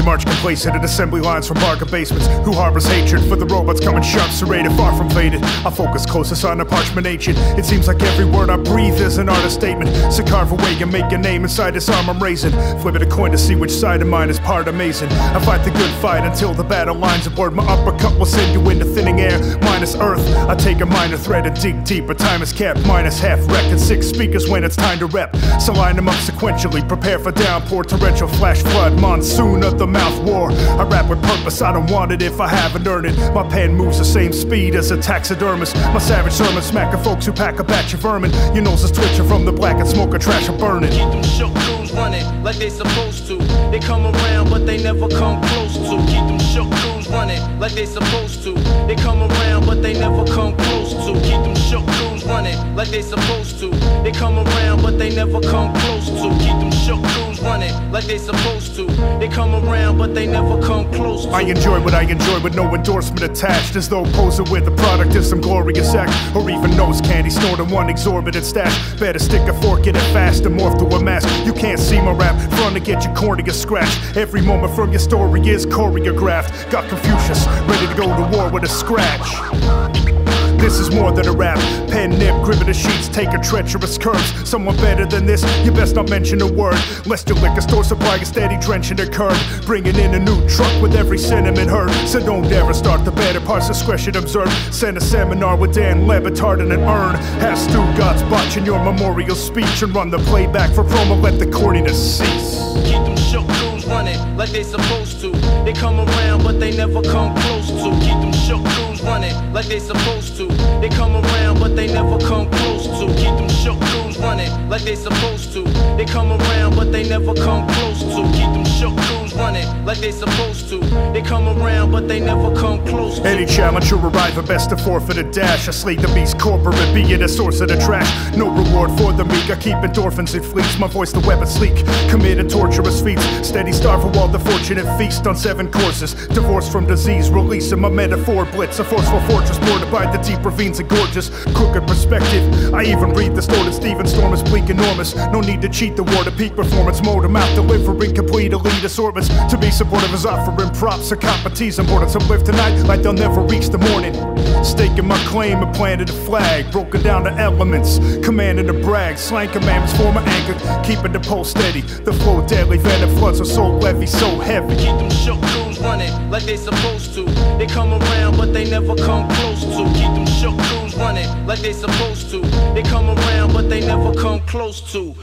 They march complacent in assembly lines from barker basements. Who harbors hatred for the robots coming sharp, serrated, far from faded. I focus closest on the parchment ancient. It seems like every word I breathe is an artist statement. So carve away and make a name inside this arm I'm raising. Flipping a coin to see which side of mine is part amazing. I fight the good fight until the battle lines aboard. My uppercut will send you minus earth. I take a minor thread and dig deeper. Time is capped, minus half wreck and six speakers when it's time to rep. So line them up sequentially. Prepare for downpour, torrential flash flood, monsoon of the mouth war. I rap with purpose, I don't want it if I haven't earned it. My pen moves the same speed as a taxidermist. My savage sermon smacking folks who pack a batch of vermin. Your nose is twitching from the black and smoke of trash are burning. Keep them shook crews running like they supposed to. They come around, but they never come close to. Keep them shook crews running like they supposed to. They come around, but they never come close to. Keep them shook crews running like they supposed to. They come around, but they never come close to. Keep them crews running like they supposed to. They come around, but they never come close to. I enjoy what I enjoy with no endorsement attached, as though posing with the product is some glorious act, or even nose candy snorting one exorbitant stash. Better stick a fork in it fast and morph to a mask. You can't see my rap, front to get your cornea scratched. Every moment from your story is choreographed. Got Konfewshus ready to go to war with a scratch. This is more than a rap. Pen nip, gripping the sheets, taking treacherous curves. Someone better than this, you best not mention a word. Lest your liquor store supply a steady drenching the curb. Bringing in a new truck with every sentiment heard. So don't ever start the better parts, discretion observed. Send a seminar with Dan Le Batard and an urn. Have Stu Gots botching your memorial speech and run the playback for promo, let the corniness cease. Keep them shook crews running like they supposed to. They come around, but they never come close to. Keep them shook crews running like they supposed to. They come around, but they never come close to. Keep them shook crews running like they supposed to. They come around, but they never come like they supposed to. They come around, but they never come close to. Any challenge or arrival, best to forfeit a dash. I slay the beast corporate, be it a source of the trash. No reward for the meek. I keep endorphins in fleets. My voice, the weapon sleek. Committed torturous feats. Steady starve for all the fortunate feast on seven courses. Divorced from disease, releasing my metaphor blitz. A forceful fortress bordered by the deep ravines and gorges. Crooked perspective. I even read the distorted Steven Storm is bleak enormous. No need to cheat the war to peak performance mode. I'm out delivering complete elite assortments. To be supportive is offering props. Socrates on board. Some live tonight like they'll never reach the morning. Staking my claim and planted a flag. Broken down to elements. Commanding the brag. Slang commandments for my anchor. Keeping the pole steady. The flow deadly. Venom floods are so levy, so heavy. Keep them shook crews running like they supposed to. They come around, but they never come close to. Keep them shook crews running like they supposed to. They come around, but they never come close to.